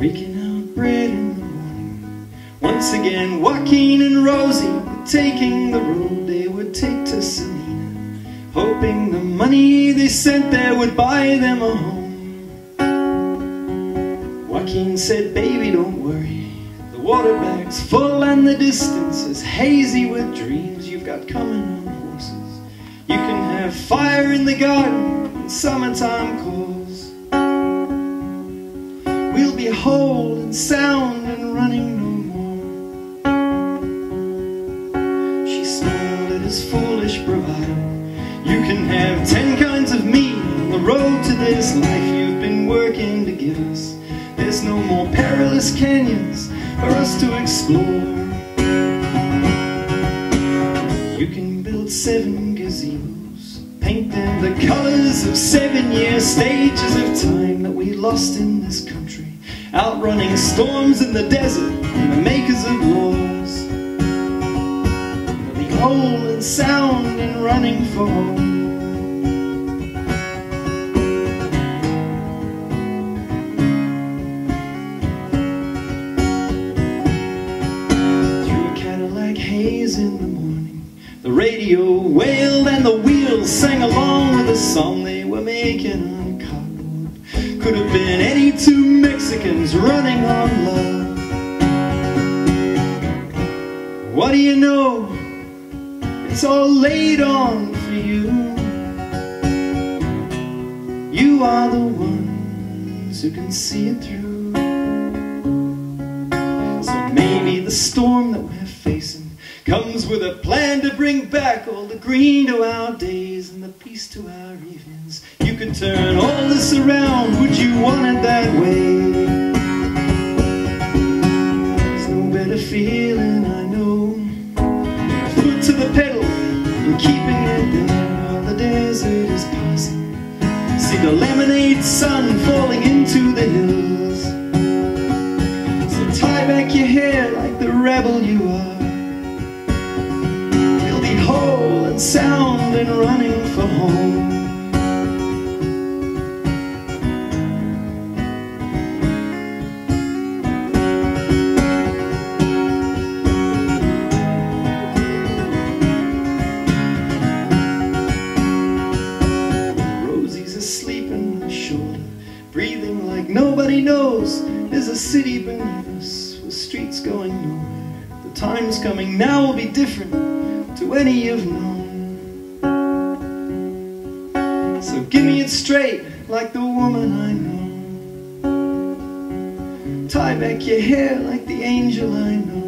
breaking out bread in the morning. Once again, Joaquin and Rosie were taking the road they would take to Selena, hoping the money they sent there would buy them a home. Joaquin said, Baby, don't worry. The water bag's full and the distance is hazy with dreams you've got coming on horses. You can have fire in the garden summertime calls. Whole and sound and running no more. She smiled at his foolish bravado. You can have ten kinds of meat on the road to this life you've been working to give us. There's no more perilous canyons for us to explore. You can build seven gazebos, paint them the colors of seven year stages of time that we lost in this country, outrunning storms in the desert and the makers of laws. The whole and sound and running for home. Through a Cadillac haze in the morning, the radio wailed and the wheels sang along with a song they were making on cardboard. Could have been any Mexicans running on love. What do you know? It's all laid on for you. You are the ones who can see it through. So maybe the storm that we're facing comes with a plan to bring back all the green to our days and the peace to our evenings. You could turn all this around, would you want it that To the pedal and keeping it there while the desert is passing. See the lemonade sun falling into the hills. So tie back your hair like the rebel you are. We'll be whole and sound and running for home. The shoulder, breathing like nobody knows. There's a city beneath us with streets going nowhere. The time's coming now will be different to any you've known. So give me it straight like the woman I know. Tie back your hair like the angel I know.